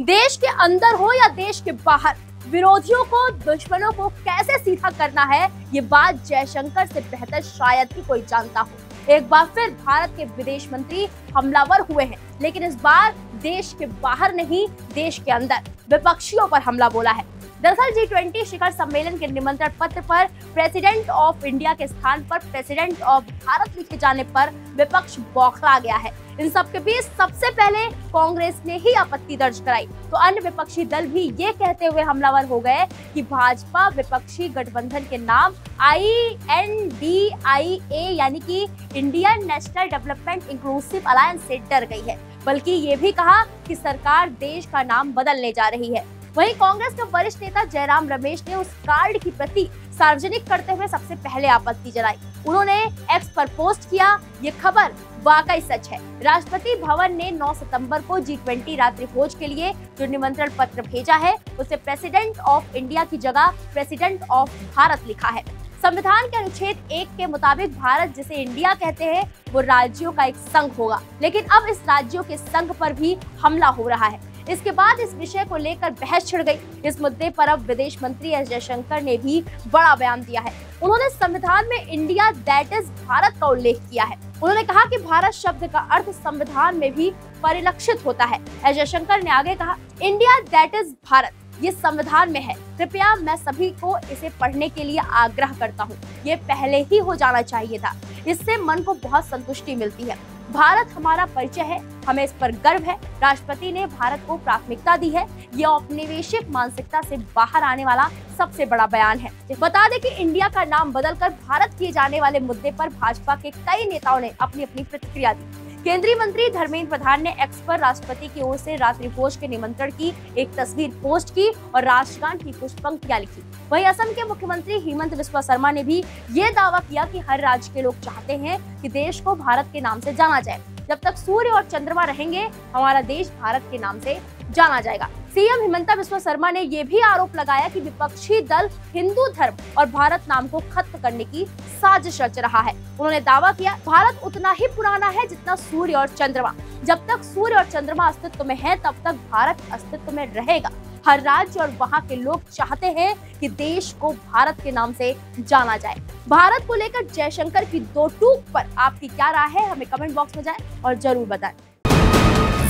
देश के अंदर हो या देश के बाहर, विरोधियों को, दुश्मनों को कैसे सीधा करना है, ये बात जयशंकर से बेहतर शायद ही कोई जानता हो। एक बार फिर भारत के विदेश मंत्री हमलावर हुए हैं, लेकिन इस बार देश के बाहर नहीं, देश के अंदर। विपक्षियों पर हमला बोला है। दरअसल जी ट्वेंटी शिखर सम्मेलन के निमंत्रण पत्र पर प्रेसिडेंट ऑफ़ इंडिया के स्थान पर प्रेसिडेंट ऑफ़ भारत लिखे जाने पर विपक्ष बौखला गया है। इन सब के बीच सबसे पहले कांग्रेस ने ही आपत्ति दर्ज कराई। तो अन्य विपक्षी दल भी ये कहते हुए हमलावर हो गए कि भाजपा विपक्षी गठबंधन के नाम I N D I A यानी कि Indian National Development Inclusive Alliance से डर गई है। बल्कि ये भी कहा कि सरकार देश का नाम बदलने जा रही है। वहीं कांग्रेस के वरिष्ठ नेता जयराम रमेश ने उस कार्ड की प्रति सार्वजनिक करते हुए सबसे पहले आपत्ति जलाई उन्होंने एक्स पर पोस्ट किया, ये खबर वाकई सच है। राष्ट्रपति भवन ने 9 सितंबर को जी ट्वेंटी रात्रि भोज के लिए जो निमंत्रण पत्र भेजा है, उसे प्रेसिडेंट ऑफ़ इंडिया की जगह प्रेसिडेंट ऑफ़ भारत लिखा है। संविधान के अनुच्छेद एक के मुताबिक भारत जिसे इंडिया कहते हैं, वो राज्यों का एक संघ होगा। लेकिन अब इस राज्यों के संघ पर भी हमला हो रहा है। इसके बाद इस विषय को लेकर बहस छिड़ गई। इस मुद्दे पर अब विदेश मंत्री एस जयशंकर ने भी बड़ा बयान दिया है। उन्होंने संविधान में इंडिया, दैट इज़ भारत का उल्लेख किया है। उन्होंने कहा कि भारत शब्द का अर्थ संविधान में भी परिलक्षित होता है। एस जयशंकर ने आगे कहा, इंडिया, दैट इज़ भारत, ये संविधान में है। कृपया मैं सभी को इसे पढ़ने के लिए आग्रह करता हूँ। ये पहले ही हो जाना चाहिए था। इससे मन को बहुत संतुष्टि मिलती है। भारत हमारा परिचय है, हमें इस पर गर्व है। राष्ट्रपति ने भारत को प्राथमिकता दी है। यह औपनिवेशिक मानसिकता से बाहर आने वाला सबसे बड़ा बयान है। बता दें कि इंडिया का नाम बदलकर भारत किए जाने वाले मुद्दे पर भाजपा के कई नेताओं ने अपनी अपनी प्रतिक्रिया दी। केंद्रीय मंत्री धर्मेंद्र प्रधान ने एक्स पर राष्ट्रपति की ओर से रात्रि भोज के निमंत्रण की, एक तस्वीर पोस्ट की और राष्ट्रगान की कुछ पंक्तियाँ लिखी। वहीं असम के मुख्यमंत्री हेमंत बिस्वा शर्मा ने भी ये दावा किया कि हर राज्य के लोग चाहते हैं कि देश को भारत के नाम से जाना जाए। जब तक सूर्य और चंद्रमा रहेंगे, हमारा देश भारत के नाम से जाना जाएगा। सीएम हिमंता बिस्वा शर्मा ने यह भी आरोप लगाया कि विपक्षी दल हिंदू धर्म और भारत नाम को खत्म करने की साजिश रच रहा है। उन्होंने दावा किया, भारत उतना ही पुराना है जितना सूर्य और चंद्रमा। जब तक सूर्य और चंद्रमा अस्तित्व में है, तब तक भारत अस्तित्व में रहेगा। हर राज्य और वहाँ के लोग चाहते हैं कि देश को भारत के नाम से जाना जाए। भारत को लेकर जयशंकर की दो टूक पर आपकी क्या राय है, हमें कमेंट बॉक्स में जाए और ज़रूर बताएँ।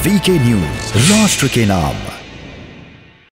वीके न्यूज़, राष्ट्र के नाम।